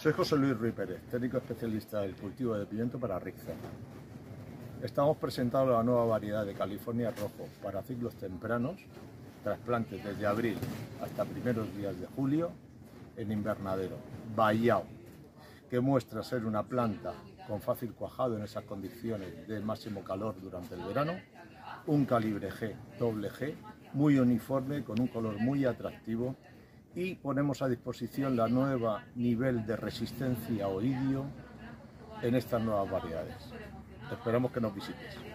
Soy José Luis Ruiz técnico especialista del cultivo de pimiento para Rixa. Estamos presentando la nueva variedad de California Rojo para ciclos tempranos, trasplantes desde abril hasta primeros días de julio en invernadero, Bayao, que muestra ser una planta con fácil cuajado en esas condiciones de máximo calor durante el verano, un calibre G, doble G, muy uniforme, con un color muy atractivo y ponemos a disposición la nueva nivel de resistencia oidio en estas nuevas variedades. Esperamos que nos visites.